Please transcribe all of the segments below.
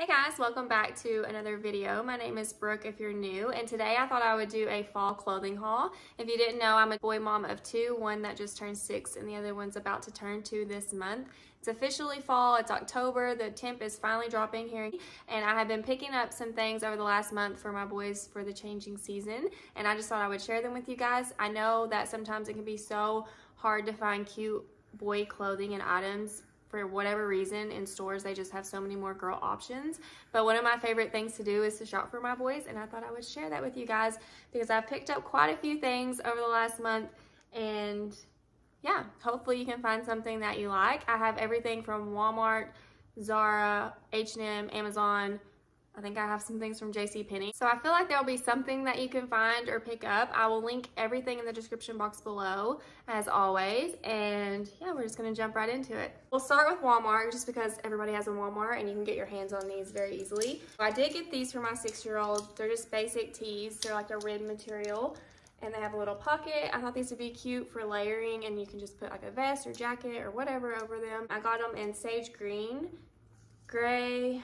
Hey guys, welcome back to another video. My name is Brooke if you're new, and today I thought I would do a fall clothing haul. If you didn't know, I'm a boy mom of two, one that just turned six and the other one's about to turn two this month. It's officially fall, it's October, the temp is finally dropping here, and I have been picking up some things over the last month for my boys for the changing season, and I just thought I would share them with you guys. I know that sometimes it can be so hard to find cute boy clothing and items for whatever reason in stores they just have so many more girl options. But one of my favorite things to do is to shop for my boys and i thought i would share that with you guys because i've picked up quite a few things over the last month and yeah hopefully you can find something that you like. I have everything from walmart zara h&m amazon I think I have some things from JCPenney. So I feel like there'll be something that you can find or pick up. I will link everything in the description box below as always. And yeah, we're just gonna jump right into it. We'll start with Walmart just because everybody has a Walmart and you can get your hands on these very easily. I did get these for my six-year-old. They're just basic tees. They're like a rib material and they have a little pocket. I thought these would be cute for layering and you can just put like a vest or jacket or whatever over them. I got them in sage green, gray,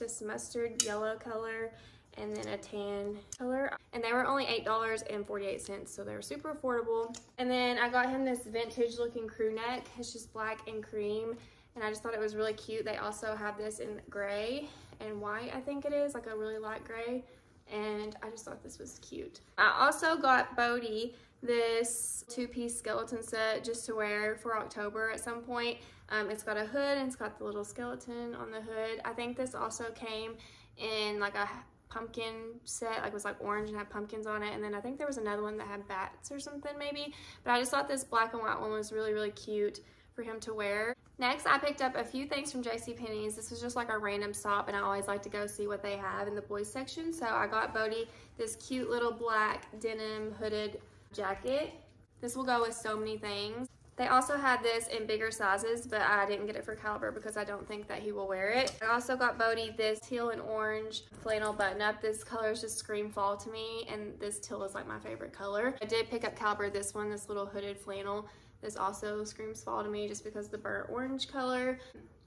this mustard yellow color and then a tan color. And they were only eight dollars and 48 cents so they were super affordable. And then i got him this vintage looking crew neck. It's just black and cream and i just thought it was really cute. They also have this in gray and white i think it is like a really light gray and i just thought this was cute. I also got bodie this two-piece skeleton set just to wear for October at some point. Um, it's got a hood and it's got the little skeleton on the hood. I think this also came in like a pumpkin set, like it was like orange and had pumpkins on it. And then I think there was another one that had bats or something maybe. But I just thought this black and white one was really, really cute for him to wear. Next, I picked up a few things from JCPenney's. This was just like a random stop and I always like to go see what they have in the boys section. So I got Bodie this cute little black denim hooded jacket. This will go with so many things. They also had this in bigger sizes, but I didn't get it for Caliber because I don't think that he will wear it. I also got Bodie this teal and orange flannel button up. This color is just scream fall to me, and this teal is like my favorite color. I did pick up Caliber this one, this little hooded flannel. This also screams fall to me just because the burnt orange color.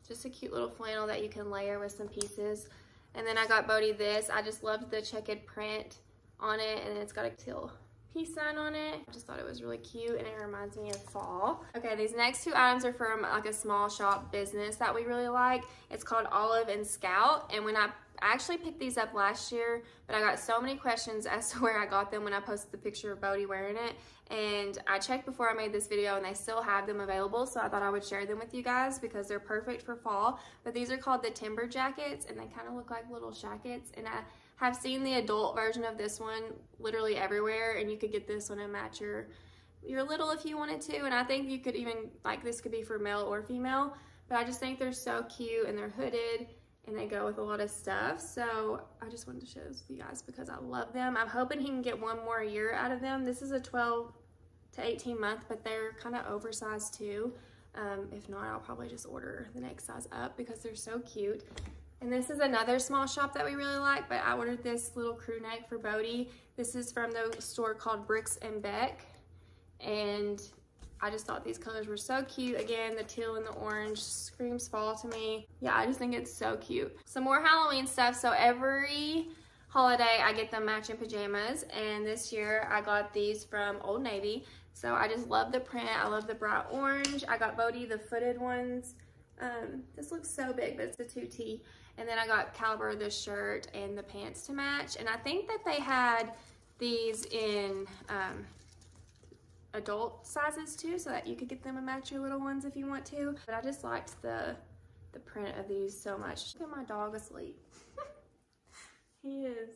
Just a cute little flannel that you can layer with some pieces. And then I got Bodie this. I just loved the checkered print on it, and it's got a teal peace sign on it. I just thought it was really cute and it reminds me of fall. Okay, these next two items are from like a small shop business that we really like. It's called Olive and Scout. And when I I actually picked these up last year, but I got so many questions as to where I got them when I posted the picture of Bodie wearing it. And I checked before I made this video and they still have them available. So I thought I would share them with you guys because they're perfect for fall. But these are called the Timber Jackets and they kind of look like little jackets. And I have seen the adult version of this one literally everywhere and you could get this one and match your your little if you wanted to and I think you could even like this could be for male or female but I just think they're so cute and they're hooded and they go with a lot of stuff. So I just wanted to show this you guys because I love them. I'm hoping he can get one more year out of them. This is a 12 to 18 month but they're kind of oversized too. Um, if not I'll probably just order the next size up because they're so cute and this is another small shop that we really like, but I ordered this little crew neck for Bodie. This is from the store called Bricks and Beck. And I just thought these colors were so cute. Again, the teal and the orange screams fall to me. Yeah, I just think it's so cute. Some more Halloween stuff. So every holiday, I get them matching pajamas. And this year, I got these from Old Navy. So I just love the print. I love the bright orange. I got Bodie the footed ones. Um, this looks so big, but it's a 2T. And then I got Caliber the shirt and the pants to match. And I think that they had these in um, adult sizes too, so that you could get them and match your little ones if you want to. But I just liked the, the print of these so much. Look at my dog asleep. he is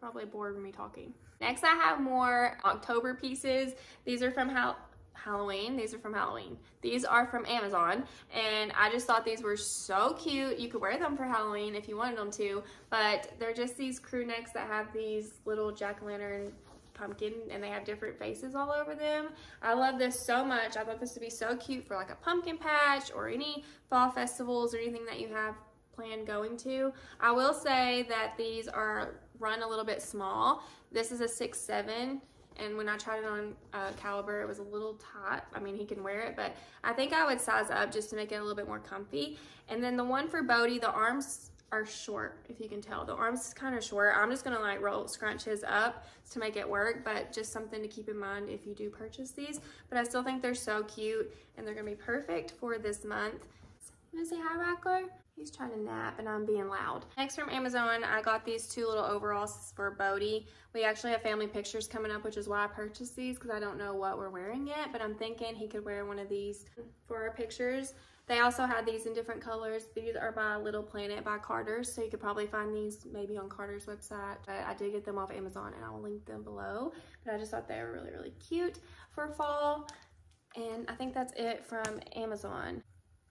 probably bored with me talking. Next, I have more October pieces. These are from How Halloween. These are from Halloween. These are from Amazon, and I just thought these were so cute. You could wear them for Halloween if you wanted them to, but they're just these crew necks that have these little jack-o'-lantern pumpkin and they have different faces all over them. I love this so much. I thought this would be so cute for like a pumpkin patch or any fall festivals or anything that you have planned going to. I will say that these are run a little bit small. This is a six seven and when I tried it on uh, Caliber, it was a little tight. I mean, he can wear it, but I think I would size up just to make it a little bit more comfy. And then the one for Bodie, the arms are short, if you can tell. The arm's kind of short. I'm just gonna like roll, scrunch his up to make it work, but just something to keep in mind if you do purchase these. But I still think they're so cute and they're gonna be perfect for this month. You wanna say hi, Rackler? He's trying to nap and I'm being loud. Next from Amazon, I got these two little overalls for Bodie. We actually have family pictures coming up, which is why I purchased these because I don't know what we're wearing yet, but I'm thinking he could wear one of these for our pictures. They also had these in different colors. These are by Little Planet by Carter's, so you could probably find these maybe on Carter's website. But I did get them off Amazon and I will link them below. But I just thought they were really, really cute for fall. And I think that's it from Amazon.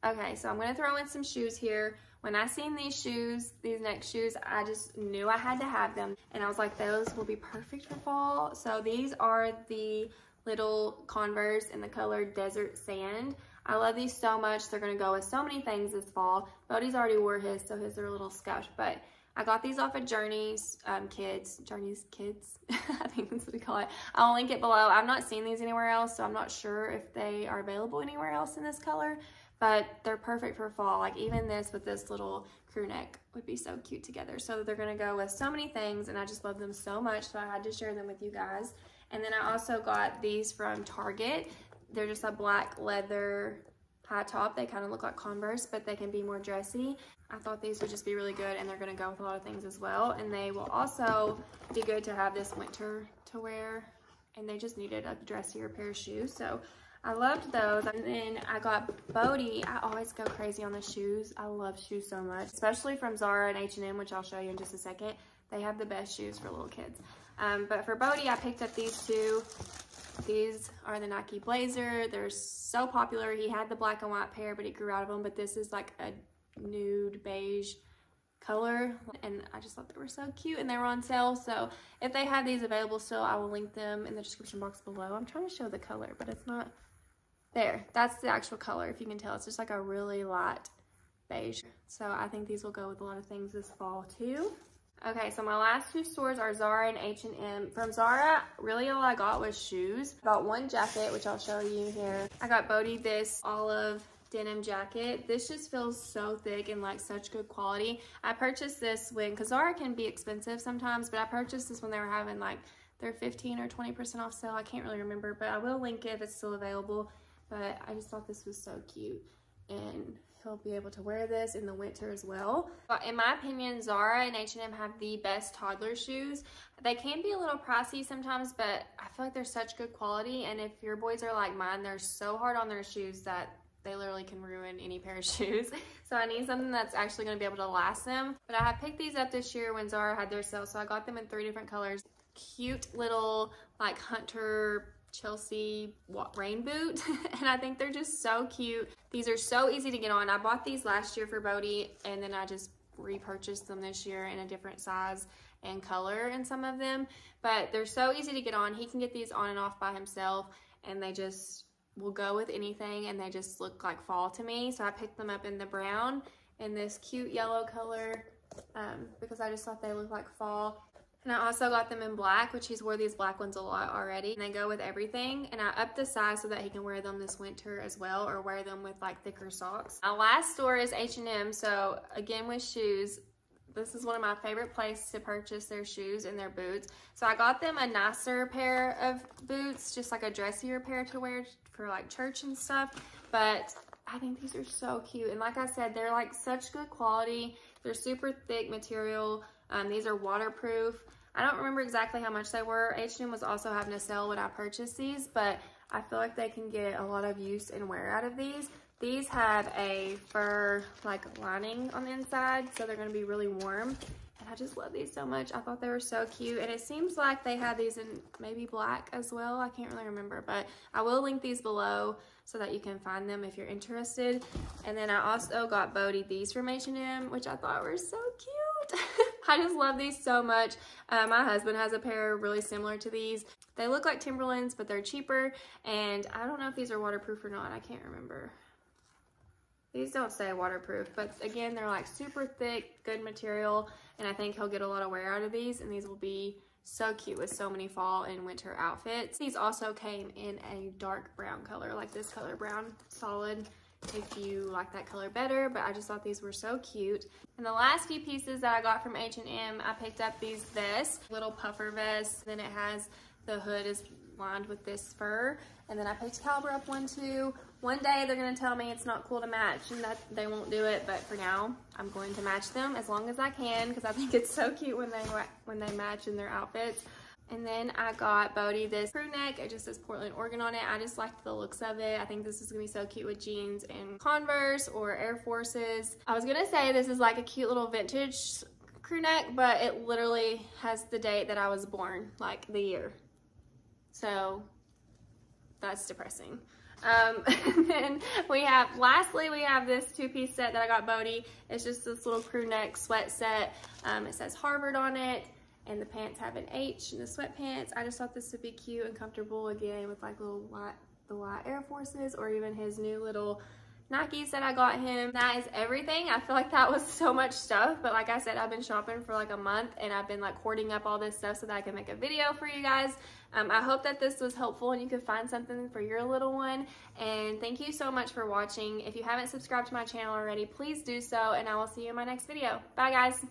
Okay, so I'm gonna throw in some shoes here. When I seen these shoes, these next shoes, I just knew I had to have them. And I was like, those will be perfect for fall. So these are the little Converse in the color Desert Sand. I love these so much. They're gonna go with so many things this fall. Bodie's already wore his, so his are a little scuffed, but I got these off of Journeys um, Kids, Journeys Kids, I think that's what we call it. I'll link it below. I've not seen these anywhere else, so I'm not sure if they are available anywhere else in this color, but they're perfect for fall. Like even this with this little crew neck would be so cute together. So they're gonna go with so many things and I just love them so much. So I had to share them with you guys. And then I also got these from Target. They're just a black leather high top. They kind of look like Converse, but they can be more dressy. I thought these would just be really good and they're gonna go with a lot of things as well. And they will also be good to have this winter to wear. And they just needed a dressier pair of shoes. So I loved those. And then I got Bodie. I always go crazy on the shoes. I love shoes so much, especially from Zara and H&M, which I'll show you in just a second. They have the best shoes for little kids. Um, but for Bodie, I picked up these two. These are the Nike Blazer. They're so popular. He had the black and white pair, but he grew out of them. But this is like a nude beige color and I just thought they were so cute and they were on sale so if they have these available still I will link them in the description box below I'm trying to show the color but it's not there, that's the actual color, if you can tell. It's just like a really light beige. So I think these will go with a lot of things this fall too. Okay, so my last two stores are Zara and H&M. From Zara, really all I got was shoes. I got one jacket, which I'll show you here. I got Bodie this olive denim jacket. This just feels so thick and like such good quality. I purchased this when, because Zara can be expensive sometimes, but I purchased this when they were having like their 15 or 20% off sale. I can't really remember, but I will link it if it's still available but I just thought this was so cute and he'll be able to wear this in the winter as well. But in my opinion, Zara and H&M have the best toddler shoes. They can be a little pricey sometimes, but I feel like they're such good quality. And if your boys are like mine, they're so hard on their shoes that they literally can ruin any pair of shoes. So I need something that's actually going to be able to last them. But I have picked these up this year when Zara had their sale. So I got them in three different colors. Cute little like hunter Chelsea rain boot and I think they're just so cute. These are so easy to get on. I bought these last year for Bodie and then I just repurchased them this year in a different size and color in some of them. But they're so easy to get on. He can get these on and off by himself and they just will go with anything and they just look like fall to me. So I picked them up in the brown and this cute yellow color um, because I just thought they looked like fall. And I also got them in black, which he's wore these black ones a lot already. And they go with everything. And I upped the size so that he can wear them this winter as well or wear them with like thicker socks. My last store is H&M. So again with shoes, this is one of my favorite places to purchase their shoes and their boots. So I got them a nicer pair of boots, just like a dressier pair to wear for like church and stuff. But I think these are so cute. And like I said, they're like such good quality. They're super thick material. Um, these are waterproof. I don't remember exactly how much they were. H&M was also having a sale when I purchased these, but I feel like they can get a lot of use and wear out of these. These have a fur like lining on the inside, so they're gonna be really warm. And I just love these so much. I thought they were so cute. And it seems like they have these in maybe black as well. I can't really remember, but I will link these below so that you can find them if you're interested. And then I also got Bodie these from H&M, which I thought were so cute. I just love these so much. Uh, my husband has a pair really similar to these. They look like Timberlands, but they're cheaper. And I don't know if these are waterproof or not. I can't remember. These don't say waterproof, but again, they're like super thick, good material. And I think he'll get a lot of wear out of these. And these will be so cute with so many fall and winter outfits. These also came in a dark brown color, like this color brown, solid. If you like that color better, but I just thought these were so cute. And the last few pieces that I got from H&M, I picked up these vests, little puffer vests. Then it has, the hood is lined with this fur. And then I picked Caliber up one too. One day they're gonna tell me it's not cool to match and that they won't do it, but for now, I'm going to match them as long as I can because I think it's so cute when they when they match in their outfits. And then I got Bodie this crew neck. It just says Portland, Oregon on it. I just liked the looks of it. I think this is gonna be so cute with jeans and Converse or Air Forces. I was gonna say this is like a cute little vintage crew neck, but it literally has the date that I was born, like the year. So that's depressing. Um, and then we have, lastly, we have this two-piece set that I got Bodie. It's just this little crew neck sweat set. Um, it says Harvard on it, and the pants have an H and the sweatpants. I just thought this would be cute and comfortable again with like little white, the white Air Forces or even his new little Nikes that I got him. That is everything. I feel like that was so much stuff, but like I said, I've been shopping for like a month and I've been like hoarding up all this stuff so that I can make a video for you guys. Um, I hope that this was helpful and you could find something for your little one. And thank you so much for watching. If you haven't subscribed to my channel already, please do so and I will see you in my next video. Bye guys.